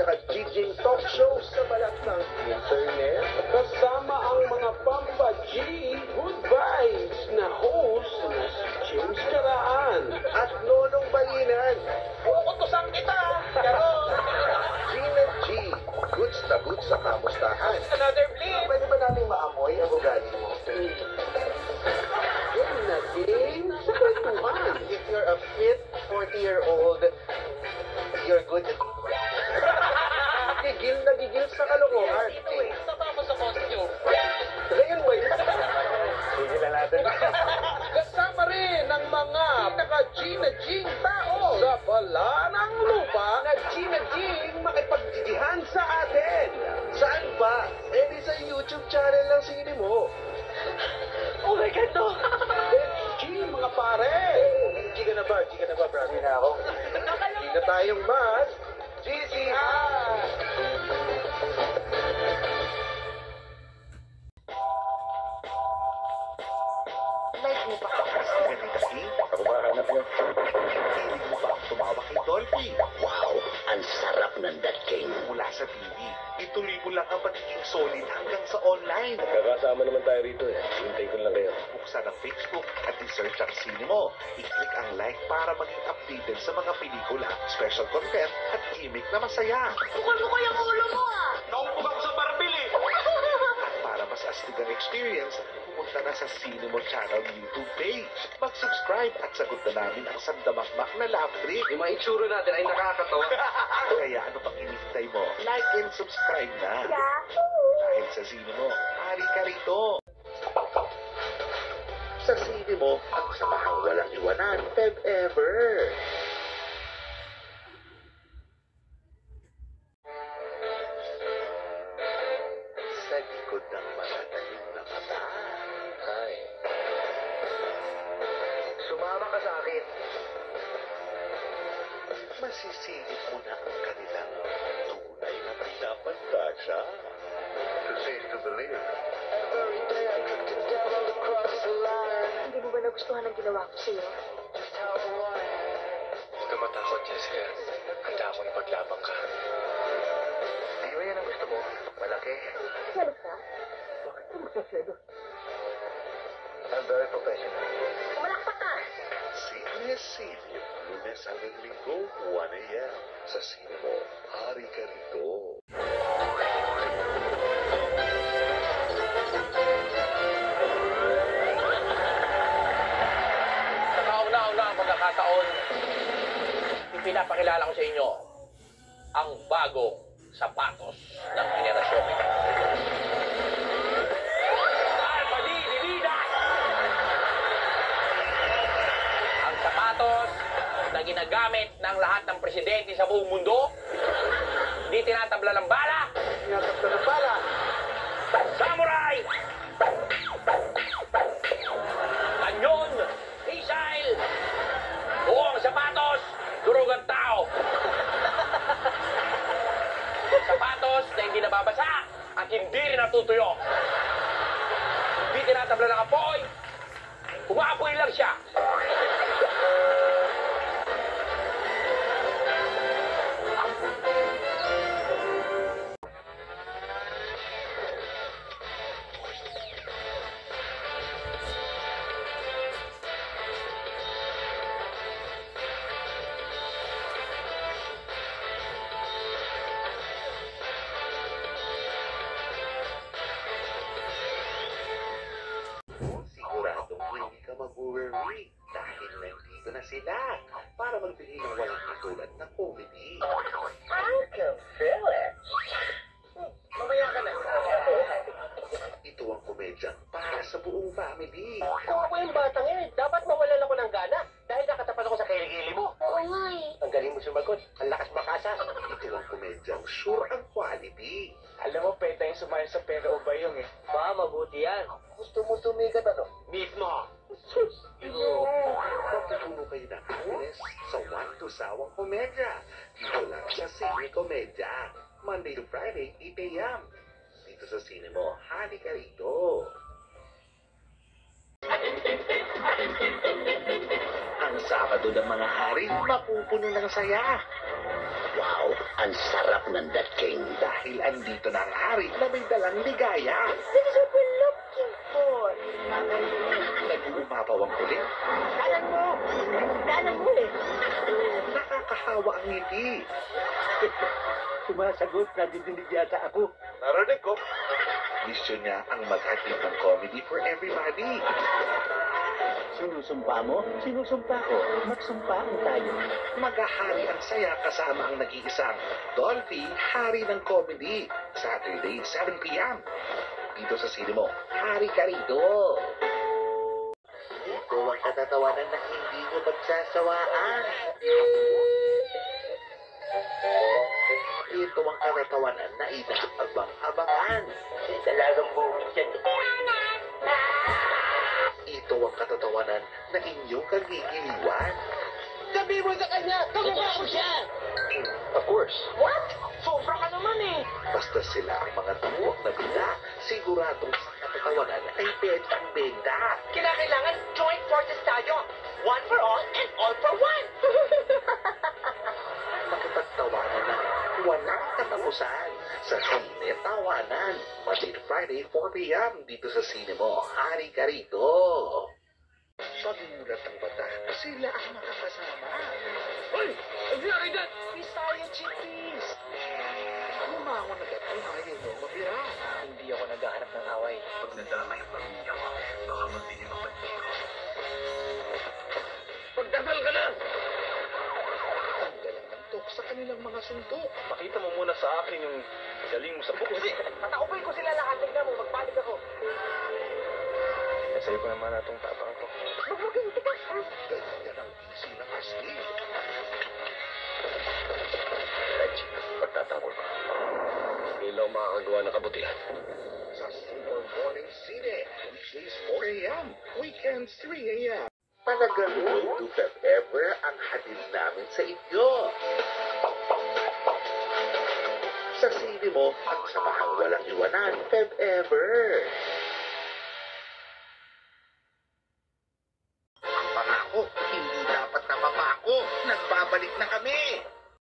Pinaka-jijing talk show sa balat ng internet? Kasama ang mga Pampa G Good Vibes na host na si James Karaan. At Nonong Balinan, Kukutusan kita! Karon! Gina G, goods na goods sa Gigil na gigil sa kalokohan. Tatapos sa costume. Ngayon ba yun? Sige na natin. Kasama rin ang mga naka-Gina-Ging tao sa bala ng lupa na Gina-Ging makipagjijihan sa atin. Saan ba? Eh, di sa YouTube channel lang sini mo. Oh my God, no! G, mga pare! G ka na ba? G ka na ba, bro? Hindi na ako. Hindi na tayong mas. Pagiging solid hanggang sa online. Kakasama naman tayo rito eh. Hintay ko lang kayo. Buksan ang Facebook at i-search ang sine mo. I-click ang like para maging updated sa mga pelikula, special content at gimmick na masaya. Bukol mo ko yung ulo mo ah! Naumpog ako sa barbili! At para mas astig ang experience, pumunta na sa Cinemo Channel YouTube page. Mag-subscribe at sagot na namin ang sandamakmak na laugh trip. Yung mga itsura natin ay nakakatawa. Kaya ano pang hinihintay mo? Like and subscribe na. Yahoo! Dahil sa Cinemo, hari ka rito. Sa Cinemo, ang samahang walang iwanan, Feb ever. Sa likod ng matatalim na mata. Ay. Sumama ka sa akin. Masisilip mo na ang kanilang tunay na pinapantasya. Nagustuhan ang ginawa ko sa'yo? Huwag ka matakot, Jessica. Handa akong ipaglabang ka. Di ba yan ang gusto mo? Malaki. Selos ka? Bakit ka magsaselo? I'm very professional. Malakpak ka! Sinesilyo, lunes hanggang linggo, 1 a.m. Sa Cinemo, hari ka rito. Ipinapakilala ko sa inyo ang bagong sapatos ng henerasyon. Dividas! Ang sapatos na ginagamit ng lahat ng presidente sa buong mundo, di tinatabla ng bala, Tinatabla ng bala. Mag-worry dahil nandito na sila para magbigay ng walang katulad na comedy. I can feel it. Mamaya ka na. Ito ang komedyang para sa buong family. Kung ako yung batang yan, dapat mawalan ako ng gana dahil nakatapat ako sa kiligili mo. Oo nga eh. Ang galing mo sumagot. Ang lakas makasa. Ito ang komedyang sure ang quality. Alam mo, pwede tayong sumayo sa pero o bayong eh. Ba, mabuti yan. Gusto mo sumikat ano? Sa one to sawang komedya. Dito lang sa Sine Komedya. Monday to Friday, 8 a.m. Dito sa Sine mo, hali ka rito. Ang Sabado ng mga hari, mapupuno ng saya. Wow, ang sarap ng that king. Dahil andito na ang hari na may dalang ligaya. This is what we're looking for. Nag-uumapaw ang kulit. Kanan mo. Kanan mo eh. Nakakahawa ang ngiti. Sumasagot, nadidinig yata ako. Narinig ko. Misyon niya ang maghatid ng comedy for everybody. Sinusumpa mo? Sinusumpa ko. Magsumpaan tayo. Maghahari ang saya kasama ang nag-iisang Dolphy, hari ng comedy. Saturday, 7pm. Dito sa Cinemo, hari ka rito. Ito ang katatawanan na hindi mo pagsasawaan. Ito ang katatawanan na inaabang-abangan. Dalagang bukid yan. Ito ang katatawanan na inyong kagigiliwan. Sabi mo sa kanya, kamukha ko siya! Of course. What? Sobra ka naman eh! Basta sila ang mga tuwak na bida, siguradong sa katatawanan ay bentang benta. Kinakailangan joint forces tayo. One for all and all for one. katapusan. Sa Sine Tawanan, Monday to Friday, 4pm dito sa Cinemo. Hari ka rito. Pagmulat ang bata, sila ang makakasama. Ang nangyari dyan? Please tayo, chippies. Lumangon na kung ayaw mo mabira? Hindi ako naghahanap ng away. Pag nadama yung pamilya ko, baka mabili mo pa sa kanilang mga suntok. Pakita mo muna sa akin yung galing mo sa buko. Pataupin ko sila lahat. Tignan mo, magpanik ako. Sa'yo ko naman na itong tapang ko. Ganyan ang busy ng asli. Reggie, pagtatanggol ko. Lang makakagawa ng kabutihan. Sa Super Morning Cine, weekdays 4 a.m., weekends 3 a.m. Panagaluto to Feb Ever ang hatid namin sa inyo. Sa sine mo, ang samahang walang iwanan, Feb Ever.